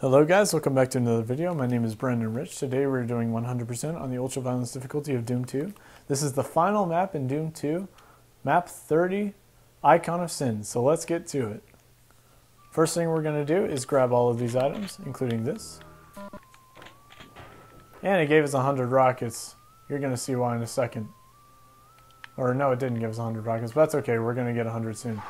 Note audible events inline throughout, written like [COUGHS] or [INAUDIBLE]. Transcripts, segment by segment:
Hello guys, welcome back to another video. My name is Brandon Rich. Today we're doing 100% on the ultra violence difficulty of Doom 2. This is the final map in Doom 2, map 30, Icon of Sin. So let's get to it. First thing we're going to do is grab all of these items, including this. And it gave us 100 rockets. You're going to see why in a second. Or no, it didn't give us 100 rockets, but that's okay. We're going to get 100 soon.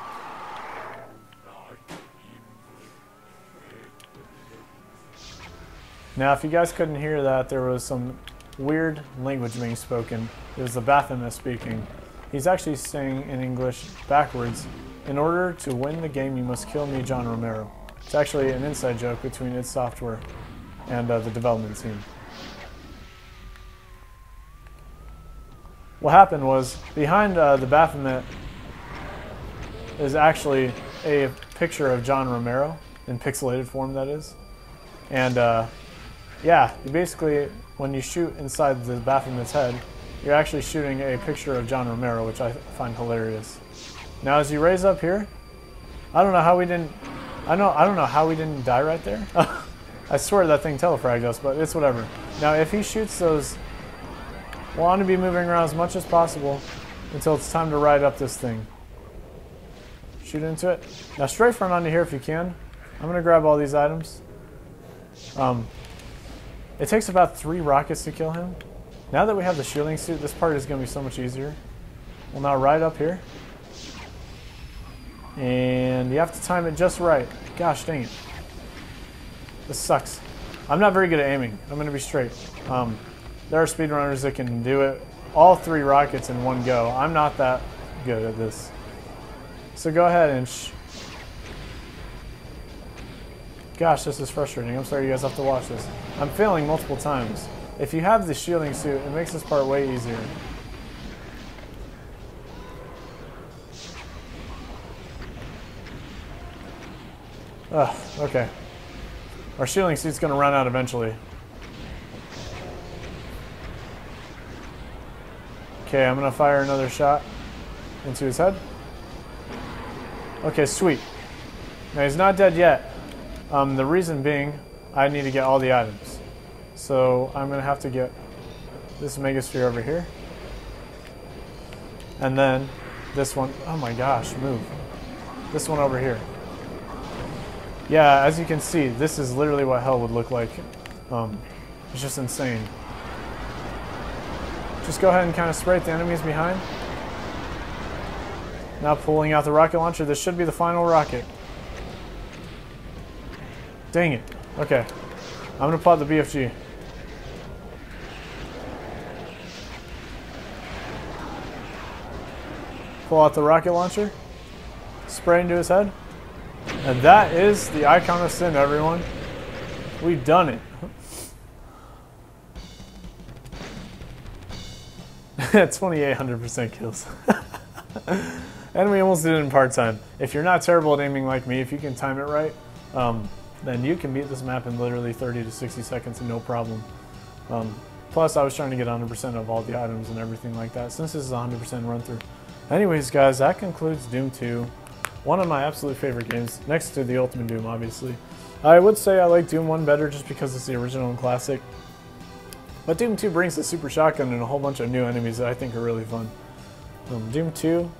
Now, if you guys couldn't hear that, there was some weird language being spoken. It was the Baphomet speaking. He's actually saying in English backwards, in order to win the game, you must kill me, John Romero. It's actually an inside joke between id Software and uh, the development team. What happened was, behind uh, the Baphomet is actually a picture of John Romero, in pixelated form that is. And uh, yeah, basically, when you shoot inside the Baphomet's head, you're actually shooting a picture of John Romero, which I find hilarious. Now, as you raise up here, I don't know how we didn't. I know I don't know how we didn't die right there. [LAUGHS] I swear that thing telefragged us, but it's whatever. Now, if he shoots those, we'll want to be moving around as much as possible until it's time to ride up this thing. Shoot into it. Now, straight front onto here if you can. I'm gonna grab all these items. Um, it takes about three rockets to kill him. Now that we have the shielding suit, this part is going to be so much easier. We'll now ride up here. And you have to time it just right. Gosh dang it. This sucks. I'm not very good at aiming. I'm going to be straight. Um, there are speedrunners that can do it all three rockets in one go. I'm not that good at this. So go ahead and Gosh, this is frustrating. I'm sorry you guys have to watch this. I'm failing multiple times. If you have the shielding suit, it makes this part way easier. Ugh, okay. Our shielding suit's gonna run out eventually. Okay, I'm gonna fire another shot into his head. Okay, sweet. Now he's not dead yet. Um, the reason being, I need to get all the items. So I'm going to have to get this Megasphere over here. And then this one, oh my gosh, move. This one over here. Yeah, as you can see, this is literally what hell would look like. Um, it's just insane. Just go ahead and kind of spray the enemies behind. Now pulling out the rocket launcher. This should be the final rocket. Dang it. Okay. I'm to plot the BFG. Pull out the rocket launcher. Spray into his head. And that is the icon of sin, everyone. We've done it. [LAUGHS] At 2,800% kills. [LAUGHS] and we almost did it in part time. If you're not terrible at aiming like me, if you can time it right, um, then you can beat this map in literally 30 to 60 seconds and no problem. Um, plus, I was trying to get 100% of all the items and everything like that, since this is a 100% run through. Anyways, guys, that concludes Doom 2. One of my absolute favorite games, next to the Ultimate Doom, obviously. I would say I like Doom 1 better just because it's the original and classic. But Doom 2 brings the Super Shotgun and a whole bunch of new enemies that I think are really fun. Um, Doom 2,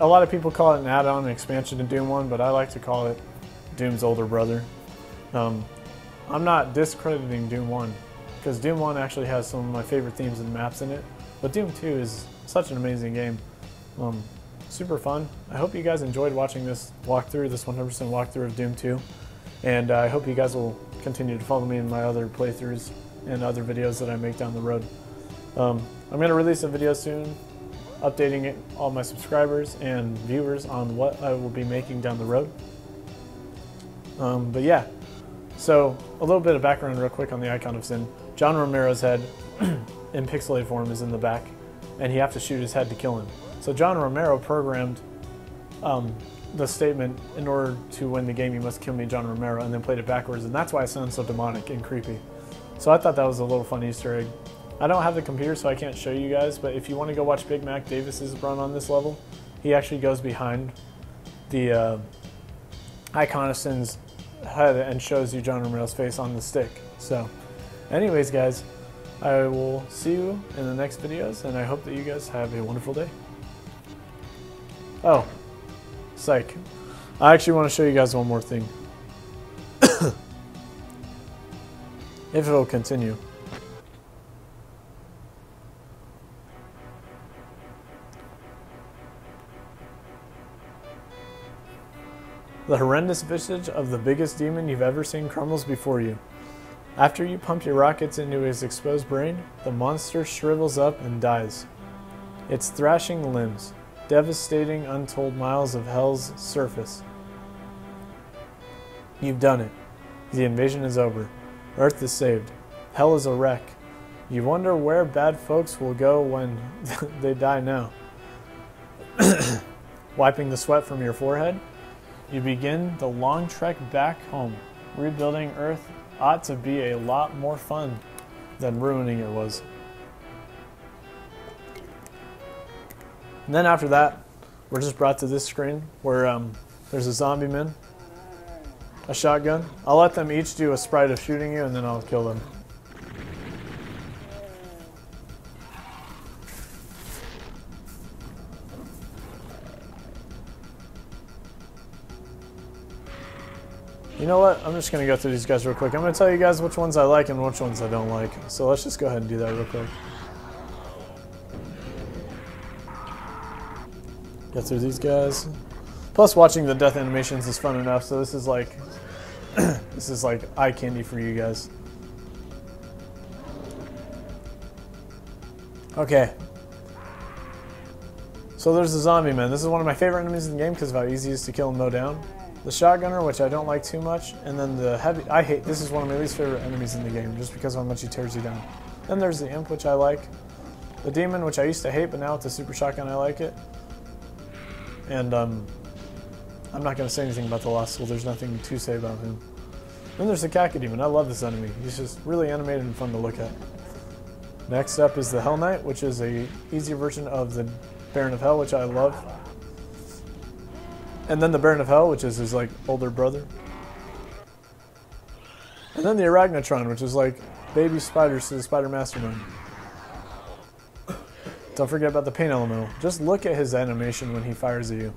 a lot of people call it an add-on, an expansion to Doom 1, but I like to call it Doom's older brother. Um, I'm not discrediting Doom 1 because Doom 1 actually has some of my favorite themes and maps in it, but Doom 2 is such an amazing game. Um, super fun. I hope you guys enjoyed watching this walkthrough, this 100% walkthrough of Doom 2, and uh, I hope you guys will continue to follow me in my other playthroughs and other videos that I make down the road. Um, I'm going to release a video soon updating all my subscribers and viewers on what I will be making down the road. Um, but yeah, so a little bit of background real quick on the Icon of Sin. John Romero's head [CLEARS THROAT] in pixelated form is in the back, and you have to shoot his head to kill him. So John Romero programmed um, the statement, in order to win the game you must kill me, John Romero, and then played it backwards, and that's why it sounds so demonic and creepy. So I thought that was a little fun Easter egg. I don't have the computer, so I can't show you guys, but if you want to go watch Big Mac Davis's run on this level, he actually goes behind the uh, Icon of Sin's head and shows you John Romero's face on the stick. So, anyways, guys, I will see you in the next videos, and I hope that you guys have a wonderful day. Oh, psych. I actually want to show you guys one more thing. [COUGHS] if it'll continue. The horrendous visage of the biggest demon you've ever seen crumbles before you. After you pump your rockets into his exposed brain, the monster shrivels up and dies. Its thrashing limbs, devastating untold miles of hell's surface. You've done it. The invasion is over. Earth is saved. Hell is a wreck. You wonder where bad folks will go when [LAUGHS] they die now. [CLEARS THROAT] Wiping the sweat from your forehead, you begin the long trek back home. Rebuilding Earth ought to be a lot more fun than ruining it was. And then after that, we're just brought to this screen where um, there's a zombie man, a shotgun. I'll let them each do a sprite of shooting you and then I'll kill them. You know what? I'm just going to go through these guys real quick. I'm going to tell you guys which ones I like and which ones I don't like. So let's just go ahead and do that real quick. Get through these guys. Plus, watching the death animations is fun enough. So this is like, [CLEARS THROAT] this is like eye candy for you guys. Okay. So there's the zombie man. This is one of my favorite enemies in the game because of how easy it is to kill and mow down the shotgunner, which I don't like too much, and then the heavy. I hate this is one of my least favorite enemies in the game, just because of how much he tears you down. Then there's the imp, which I like. The demon, which I used to hate, but now with the super shotgun, I like it. And um, I'm not going to say anything about the Lost Soul. There's nothing to say about him. Then there's the Cacodemon. I love this enemy. He's just really animated and fun to look at. Next up is the Hell Knight, which is a easy version of the Baron of Hell, which I love. And then the Baron of Hell, which is his like older brother. And then the Arachnotron, which is like baby spiders to the Spider Mastermind. Don't forget about the pain elemental. Just look at his animation when he fires at you.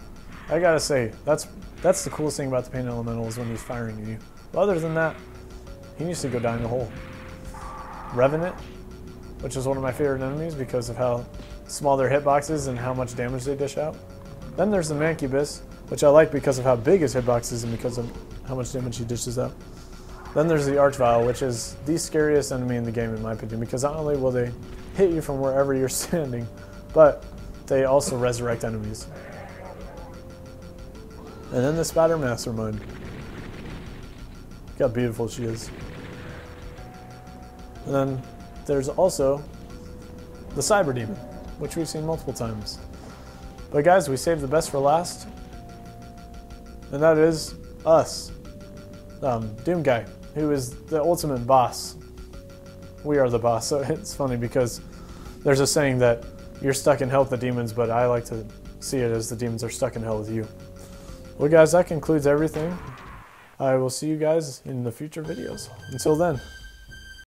I gotta say, that's that's the coolest thing about the pain elemental is when he's firing at you. But other than that, he needs to go down the hole. Revenant, which is one of my favorite enemies because of how small their hitboxes and how much damage they dish out. Then there's the Mancubus, which I like because of how big his hitbox is and because of how much damage he dishes out. Then there's the Archvile, which is the scariest enemy in the game in my opinion, because not only will they hit you from wherever you're [LAUGHS] standing, but they also resurrect enemies. And then the Spider Mastermind. Look how beautiful she is. And then there's also the Cyber Demon, which we've seen multiple times. But guys, we saved the best for last, and that is us, um, Doom Guy, who is the ultimate boss. We are the boss, [LAUGHS] so it's funny because there's a saying that you're stuck in hell with the demons, but I like to see it as the demons are stuck in hell with you. Well, guys, that concludes everything. I will see you guys in the future videos. Until then.